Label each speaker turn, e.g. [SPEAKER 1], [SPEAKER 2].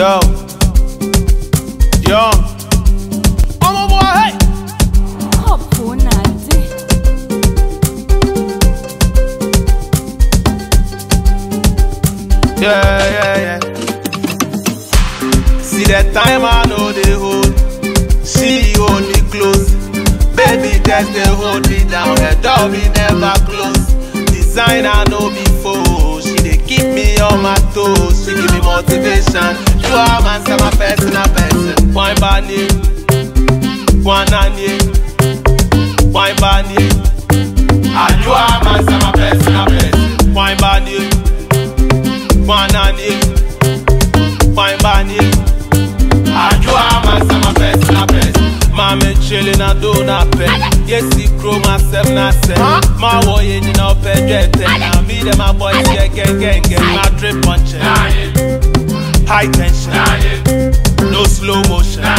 [SPEAKER 1] Yo. Yo.
[SPEAKER 2] Ọmọ bọ̀ hey. Ọ̀pọ̀ náà dé.
[SPEAKER 1] Yeah, yeah, yeah. See that time I know the hold. See you only close. Baby, just they hold me down. The door be never close. Design I know before. She dey keep me on my toes give me motivation. You are my son, my personal person. Wine by you, one on you, wine by you. And ah, you are my son, my personal person. Wine by you, one on you, wine by you. And ah, you are my son, my personal person. Mami chillin' and do not pay. yesi kuro myself na sẹ. máa wọ yẹn nínú ọbẹ̀ jẹ́ tẹ̀. àmì dẹ̀ máa bọ̀ ẹ̀jẹ̀ gẹ́gẹ́gẹ́ máa dr high tension, no slow motion.